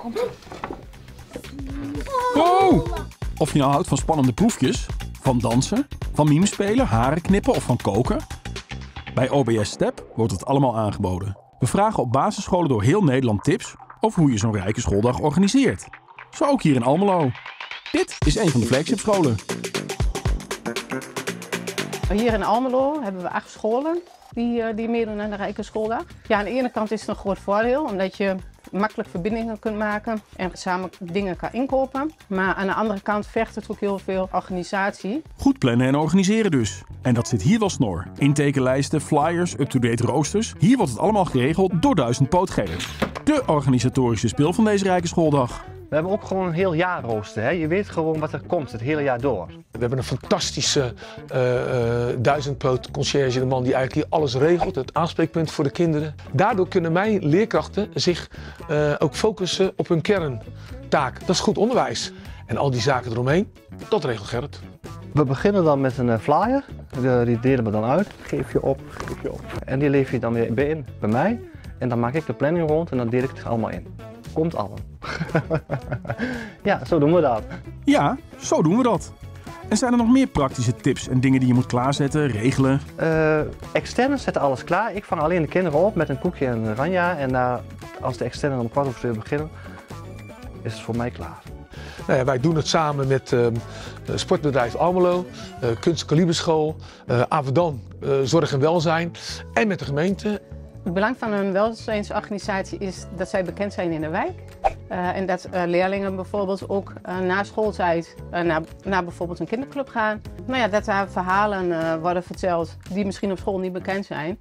komt Oh! Of je nou houdt van spannende proefjes, van dansen, van meme spelen, haren knippen of van koken. Bij OBS Step wordt het allemaal aangeboden. We vragen op basisscholen door heel Nederland tips over hoe je zo'n rijke schooldag organiseert. Zo ook hier in Almelo. Dit is een van de flagshipscholen. Hier in Almelo hebben we acht scholen die, eh, die meedoen aan de Rijke Schooldag. Ja, aan de ene kant is het een groot voordeel, omdat je makkelijk verbindingen kunt maken en samen dingen kan inkopen. Maar aan de andere kant vergt het ook heel veel organisatie. Goed plannen en organiseren dus. En dat zit hier wel snor. Intekenlijsten, flyers, up-to-date roosters. Hier wordt het allemaal geregeld door duizend pootgevers. De organisatorische spil van deze rijke schooldag. We hebben ook gewoon een heel jaar rooster. Hè? Je weet gewoon wat er komt het hele jaar door. We hebben een fantastische uh, uh, duizendpoot conciërge, de man die eigenlijk hier alles regelt, het aanspreekpunt voor de kinderen. Daardoor kunnen mijn leerkrachten zich uh, ook focussen op hun kerntaak. Dat is goed onderwijs. En al die zaken eromheen, dat regelt Gerrit. We beginnen dan met een flyer, die delen we dan uit. Geef je op, geef je op. En die leef je dan weer in bij mij. En dan maak ik de planning rond en dan deel ik het allemaal in. Komt allen. ja, zo doen we dat. Ja, zo doen we dat. En zijn er nog meer praktische tips en dingen die je moet klaarzetten, regelen? Uh, externen zetten alles klaar. Ik vang alleen de kinderen op met een koekje en een ranja. En uh, als de externen om kwart over twee beginnen, is het voor mij klaar. Nou ja, wij doen het samen met uh, sportbedrijf Almelo, uh, Kunst Kaliberschool, uh, Avedan, Zorg en Welzijn en met de gemeente. Het belang van een welzijnsorganisatie is dat zij bekend zijn in de wijk. Uh, en dat uh, leerlingen bijvoorbeeld ook uh, na schooltijd naar, naar bijvoorbeeld een kinderclub gaan. Nou ja, dat daar verhalen worden verteld die misschien op school niet bekend zijn.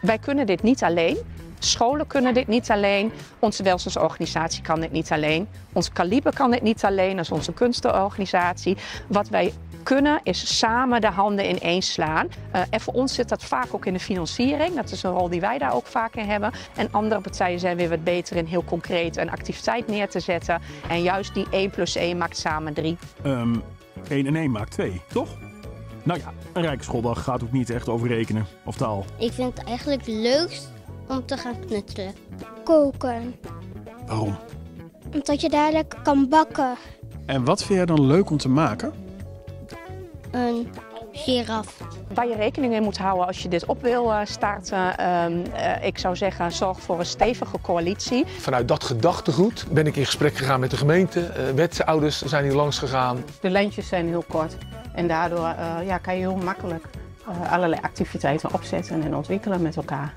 Wij kunnen dit niet alleen. Scholen kunnen dit niet alleen. Onze welzijnsorganisatie kan dit niet alleen. Ons Kaliber kan dit niet alleen als onze kunstenorganisatie. Wat wij kunnen is samen de handen ineens slaan. Uh, en voor ons zit dat vaak ook in de financiering. Dat is een rol die wij daar ook vaak in hebben. En andere partijen zijn weer wat beter in heel concreet een activiteit neer te zetten. En juist die 1 plus 1 maakt samen 3. Um, 1 en 1 maakt 2, toch? Nou ja, een rijke schooldag gaat ook niet echt over rekenen of taal. Ik vind het eigenlijk leukst om te gaan knutselen. Koken. Waarom? Omdat je lekker kan bakken. En wat vind jij dan leuk om te maken? Een giraf. Waar je rekening mee moet houden als je dit op wil uh, starten. Uh, uh, ik zou zeggen, zorg voor een stevige coalitie. Vanuit dat gedachtegoed ben ik in gesprek gegaan met de gemeente. wetsouders zijn hier langs gegaan. De lijntjes zijn heel kort en daardoor ja, kan je heel makkelijk allerlei activiteiten opzetten en ontwikkelen met elkaar.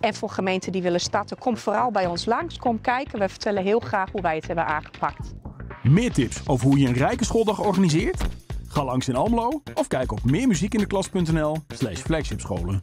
En voor gemeenten die willen starten, kom vooral bij ons langs. Kom kijken, we vertellen heel graag hoe wij het hebben aangepakt. Meer tips over hoe je een rijke schooldag organiseert? Ga langs in Almelo of kijk op meermuziekindeklas.nl slash flagshipscholen.